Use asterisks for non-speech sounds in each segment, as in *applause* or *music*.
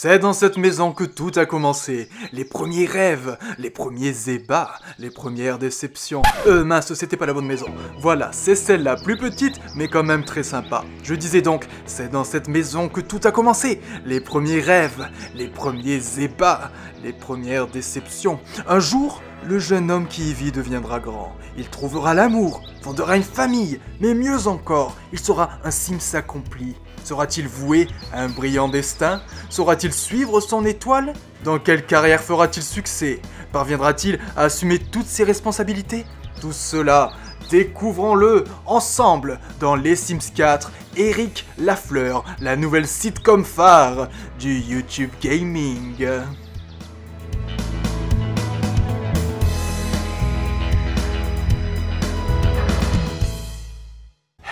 C'est dans cette maison que tout a commencé. Les premiers rêves, les premiers ébats, les premières déceptions. Euh, mince, c'était pas la bonne maison. Voilà, c'est celle-là, plus petite, mais quand même très sympa. Je disais donc, c'est dans cette maison que tout a commencé. Les premiers rêves, les premiers ébats, les premières déceptions. Un jour, le jeune homme qui y vit deviendra grand. Il trouvera l'amour, fondera une famille, mais mieux encore, il sera un Sims accompli. Sera-t-il voué à un brillant destin? Saura-t-il suivre son étoile? Dans quelle carrière fera-t-il succès? Parviendra-t-il à assumer toutes ses responsabilités? Tout cela, découvrons-le ensemble dans Les Sims 4, Eric Lafleur, la nouvelle sitcom phare du YouTube Gaming.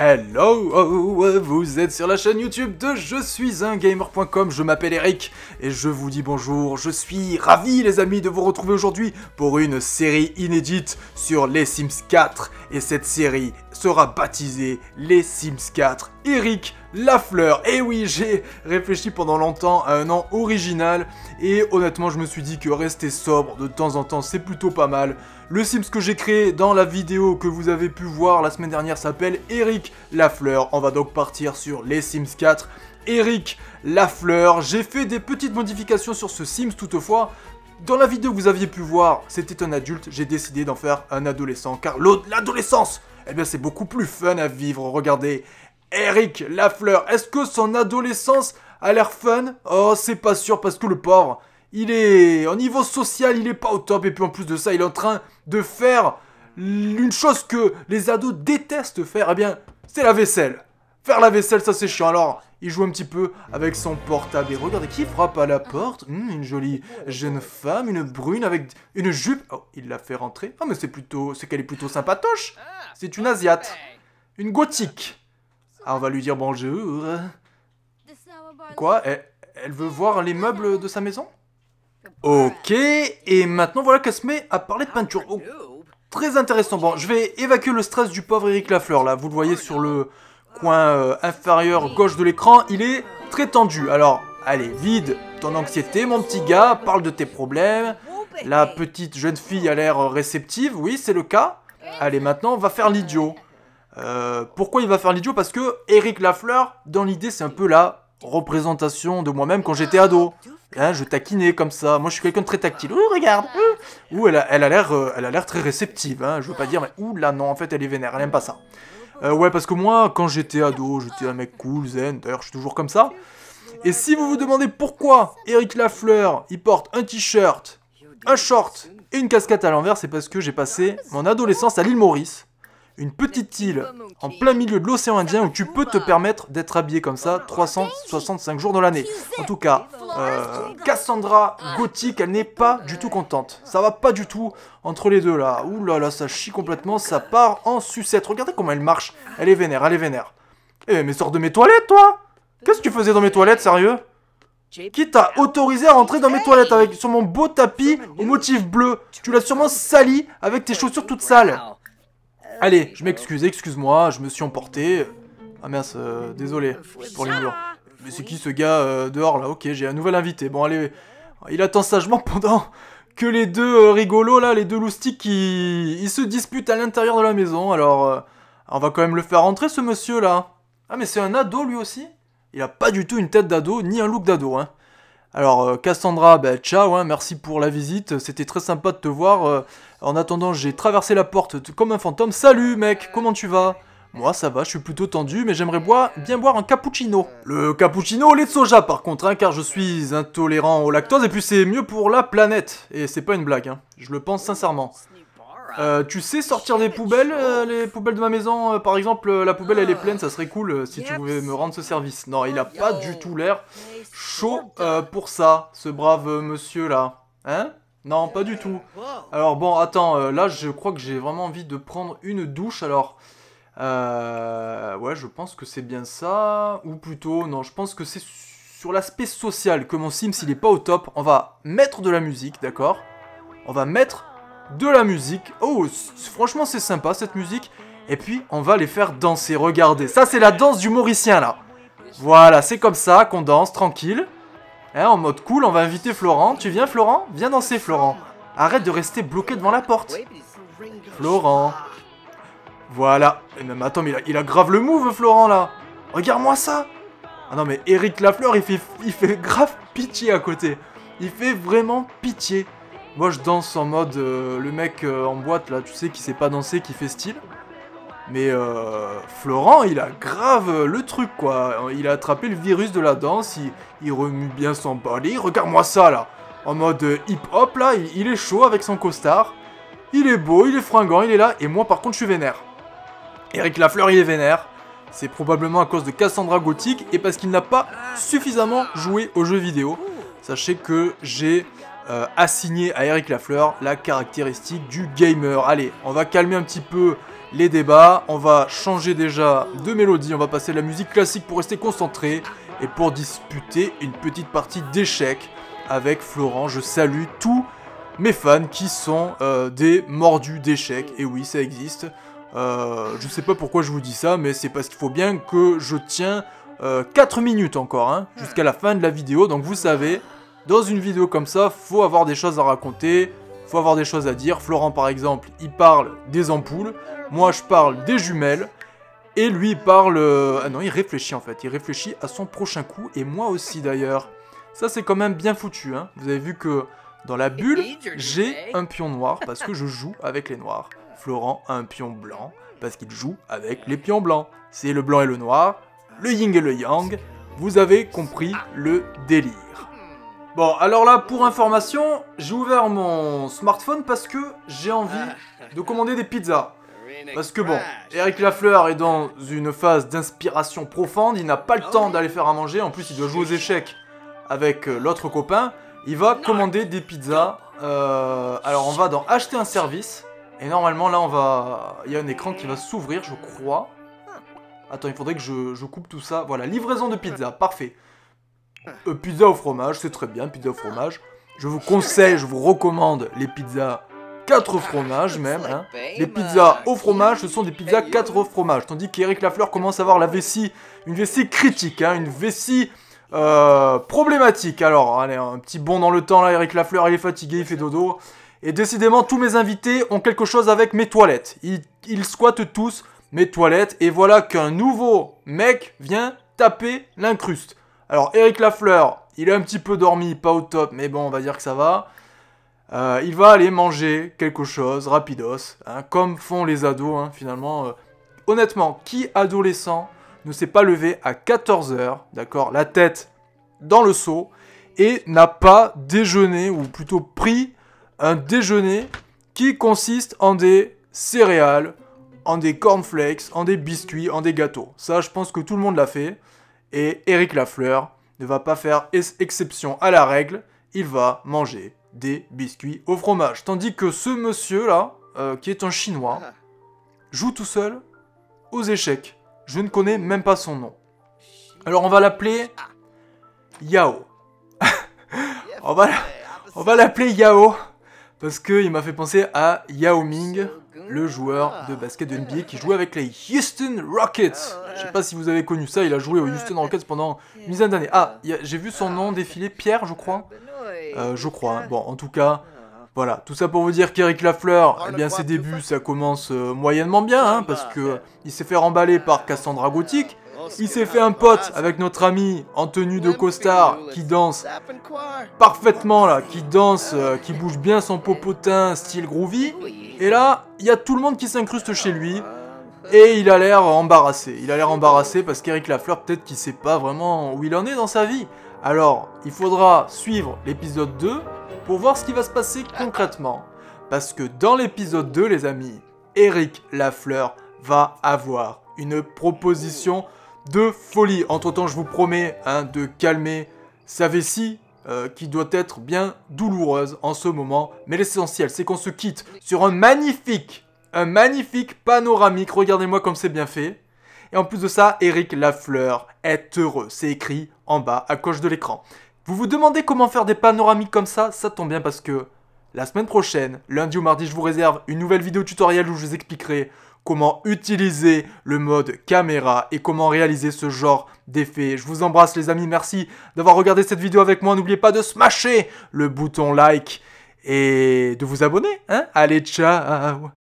Hello, oh, vous êtes sur la chaîne YouTube de Je suis un gamer.com, je m'appelle Eric et je vous dis bonjour, je suis ravi les amis de vous retrouver aujourd'hui pour une série inédite sur les Sims 4 et cette série sera baptisée Les Sims 4 Eric Lafleur. Et oui, j'ai réfléchi pendant longtemps à un nom original et honnêtement je me suis dit que rester sobre de temps en temps c'est plutôt pas mal. Le Sims que j'ai créé dans la vidéo que vous avez pu voir la semaine dernière s'appelle Eric Lafleur. On va donc partir sur les Sims 4. Eric Lafleur, j'ai fait des petites modifications sur ce Sims toutefois. Dans la vidéo que vous aviez pu voir, c'était un adulte, j'ai décidé d'en faire un adolescent, car l'adolescence, eh bien c'est beaucoup plus fun à vivre, regardez. Eric Lafleur, est-ce que son adolescence a l'air fun? Oh, c'est pas sûr parce que le pauvre, il est au niveau social, il est pas au top et puis en plus de ça, il est en train de faire une chose que les ados détestent faire. Eh bien, c'est la vaisselle. Faire la vaisselle, ça c'est chiant. Alors, il joue un petit peu avec son portable et regardez qui frappe à la porte. Hmm, une jolie jeune femme, une brune avec une jupe. Oh, il l'a fait rentrer. Ah, mais c'est plutôt, c'est qu'elle est plutôt sympatoche. C'est une asiate, une gothique. Ah, on va lui dire bonjour. Quoi? Elle veut voir les meubles de sa maison? Ok, et maintenant voilà qu'elle se met à parler de peinture. Oh, très intéressant. Bon, je vais évacuer le stress du pauvre Eric Lafleur là. Vous le voyez sur le coin euh, inférieur gauche de l'écran, il est très tendu. Alors, allez, vide ton anxiété, mon petit gars, parle de tes problèmes. La petite jeune fille a l'air réceptive, oui, c'est le cas. Allez, maintenant, on va faire l'idiot. Euh, pourquoi il va faire l'idiot? Parce que Eric Lafleur, dans l'idée, c'est un peu la représentation de moi-même quand j'étais ado. Hein, je taquinais comme ça. Moi, je suis quelqu'un de très tactile. Ouh, regarde. Ouh, elle a, elle a l'air, euh, elle a l'air très réceptive. Hein. Je veux pas dire, mais ouh là, non, en fait, elle est vénère. Elle aime pas ça. Euh, ouais, parce que moi, quand j'étais ado, j'étais un mec cool, zen. D'ailleurs, je suis toujours comme ça. Et si vous vous demandez pourquoi Eric Lafleur, il porte un t-shirt, un short et une casquette à l'envers, c'est parce que j'ai passé mon adolescence à l'île Maurice une petite île en plein milieu de l'océan Indien où tu peux te permettre d'être habillé comme ça 365 jours dans l'année. En tout cas, euh, Cassandra Gothique, elle n'est pas du tout contente. Ça va pas du tout entre les deux là. Ouh là là, ça chie complètement, ça part en sucette. Regardez comment elle marche. Elle est vénère, elle est vénère. Eh mais sors de mes toilettes toi Qu'est-ce que tu faisais dans mes toilettes, sérieux? Qui t'a autorisé à rentrer dans mes toilettes avec sur mon beau tapis au motif bleu? Tu l'as sûrement sali avec tes chaussures toutes sales. Allez, je m'excuse, excuse-moi, je me suis emporté. Ah mince, euh, désolé pour les murs. Mais c'est qui ce gars euh, dehors là Ok, j'ai un nouvel invité. Bon, allez, il attend sagement pendant que les deux euh, rigolos là, les deux loustiques, ils, ils se disputent à l'intérieur de la maison. Alors, on va quand même le faire rentrer ce monsieur là. Ah, mais c'est un ado lui aussi? Il a pas du tout une tête d'ado, ni un look d'ado, hein. Alors, Cassandra, ben, ciao, hein, merci pour la visite, c'était très sympa de te voir. En attendant, j'ai traversé la porte comme un fantôme. Salut mec, comment tu vas? Moi ça va, je suis plutôt tendu, mais j'aimerais bien boire un cappuccino. Le cappuccino au lait de soja par contre, hein, car je suis intolérant au lactose, et puis c'est mieux pour la planète. Et c'est pas une blague, hein. je le pense sincèrement. Euh, tu sais sortir des poubelles, euh, les poubelles de ma maison? Euh, Par exemple, la poubelle elle est pleine, ça serait cool si tu pouvais me rendre ce service. Non, il a pas du tout l'air chaud pour ça, ce brave monsieur là. Hein? Non, pas du tout. Alors bon, attends, euh, là je crois que j'ai vraiment envie de prendre une douche, alors... Euh, ouais, je pense que c'est bien ça, ou plutôt, non, je pense que c'est sur l'aspect social que mon Sims il est pas au top. On va mettre de la musique, d'accord? On va mettre de la musique. Oh, franchement c'est sympa cette musique. Et puis on va les faire danser, regardez. Ça c'est la danse du Mauricien là. Voilà, c'est comme ça qu'on danse, tranquille. Hein, en mode cool, on va inviter Florent. Tu viens Florent? Viens danser Florent. Arrête de rester bloqué devant la porte. Florent. Voilà. mais attends, mais il a, il a grave le move Florent là. Regarde-moi ça. Ah non mais Eric Lafleur, il fait, il fait grave pitié à côté. Il fait vraiment pitié. Moi je danse en mode euh, le mec euh, en boîte là, tu sais, qui sait pas danser, qui fait style. Mais euh, Florent, il a grave le truc quoi. Il a attrapé le virus de la danse, il, remue bien son body. Regarde-moi ça là. En mode hip-hop là, il, est chaud avec son costard. Il est beau, il est fringant, il est là. Et moi par contre je suis vénère. Eric Lafleur il est vénère. C'est probablement à cause de Cassandra Gothic et parce qu'il n'a pas suffisamment joué aux jeux vidéo. Sachez que j'ai euh, assigné à Eric Lafleur la caractéristique du gamer. Allez, on va calmer un petit peu les débats, on va changer déjà de mélodie, on va passer de la musique classique pour rester concentré et pour disputer une petite partie d'échecs avec Florent. Je salue tous mes fans qui sont euh, des mordus d'échecs, et oui, ça existe. Euh, je sais pas pourquoi je vous dis ça, mais c'est parce qu'il faut bien que je tiens 4 minutes encore, hein, jusqu'à la fin de la vidéo. Donc vous savez, dans une vidéo comme ça, faut avoir des choses à raconter, faut avoir des choses à dire. Florent par exemple, il parle des ampoules, moi je parle des jumelles, et lui il parle... Euh, ah non, il réfléchit en fait, il réfléchit à son prochain coup, et moi aussi d'ailleurs. Ça c'est quand même bien foutu, hein. Vous avez vu que dans la bulle, *laughs* j'ai un pion noir parce que je joue avec les noirs. Florent a un pion blanc parce qu'il joue avec les pions blancs. C'est le blanc et le noir, le yin et le yang. Vous avez compris le délire. Bon, alors là, pour information, j'ai ouvert mon smartphone parce que j'ai envie de commander des pizzas. Parce que bon, Eric Lafleur est dans une phase d'inspiration profonde, il n'a pas le temps d'aller faire à manger, en plus il doit jouer aux échecs avec euh, l'autre copain. Il va commander des pizzas. Euh, alors on va dans acheter un service. Et normalement là on va... Il y a un écran qui va s'ouvrir je crois. Attends, il faudrait que je, je coupe tout ça. Voilà, livraison de pizza, parfait. Euh, pizza au fromage, c'est très bien, pizza au fromage. Je vous conseille, je vous recommande les pizzas 4 fromages *laughs* même. Hein. Les pizzas au fromage, ce sont des pizzas 4 fromages. Tandis qu'Eric Lafleur commence à avoir la vessie, une vessie critique, hein, une vessie euh, problématique. Alors, allez, un petit bond dans le temps là, Eric Lafleur, il est fatigué, il fait dodo. Et décidément, tous mes invités ont quelque chose avec mes toilettes. Ils, ils squattent tous mes toilettes. Et voilà qu'un nouveau mec vient taper l'incruste. Alors, Eric Lafleur, il a un petit peu dormi, pas au top, mais bon, on va dire que ça va. Euh, il va aller manger quelque chose, rapidos, hein, comme font les ados, hein, finalement. Euh. honnêtement, qui adolescent ne s'est pas levé à 14h, d'accord, la tête dans le seau, et n'a pas déjeuné, ou plutôt pris un déjeuner qui consiste en des céréales, en des cornflakes, en des biscuits, en des gâteaux. Ça, je pense que tout le monde l'a fait. Et Eric Lafleur ne va pas faire exception à la règle, il va manger des biscuits au fromage. Tandis que ce monsieur-là, euh, qui est un chinois, joue tout seul aux échecs. Je ne connais même pas son nom. Alors on va l'appeler Yao. *laughs* on va l'appeler Yao parce qu'il m'a fait penser à Yao Ming, le joueur de basket de NBA qui jouait avec les Houston Rockets. Je sais pas si vous avez connu ça, il a joué aux Houston Rockets pendant une dizaine d'années. Ah, j'ai vu son nom défiler, Pierre, je crois. Euh, je crois. Bon, en tout cas, voilà. Tout ça pour vous dire qu'Eric Lafleur, eh bien, ses débuts, ça commence euh, moyennement bien, hein, parce que il s'est fait remballer par Cassandra Gothic. Il s'est fait un pote avec notre ami en tenue de costard qui danse parfaitement là, qui danse, euh, qui bouge bien son popotin style groovy. Et là, il y a tout le monde qui s'incruste chez lui. Et il a l'air embarrassé. Il a l'air embarrassé parce qu'Eric Lafleur, peut-être qu'il sait pas vraiment où il en est dans sa vie. Alors, il faudra suivre l'épisode 2 pour voir ce qui va se passer concrètement. Parce que dans l'épisode 2, les amis, Eric Lafleur va avoir une proposition de folie. Entre temps, je vous promets hein, de calmer sa vessie, euh, qui doit être bien douloureuse en ce moment. Mais l'essentiel, c'est qu'on se quitte sur un magnifique, un magnifique panoramique. Regardez-moi comme c'est bien fait. Et en plus de ça, Eric Lafleur est heureux. C'est écrit en bas à gauche de l'écran. Vous vous demandez comment faire des panoramiques comme ça? Ça tombe bien parce que la semaine prochaine, lundi ou mardi, je vous réserve une nouvelle vidéo tutoriel où je vous expliquerai comment utiliser le mode caméra et comment réaliser ce genre d'effet. Je vous embrasse les amis, merci d'avoir regardé cette vidéo avec moi. N'oubliez pas de smasher le bouton like et de vous abonner. Hein Allez, ciao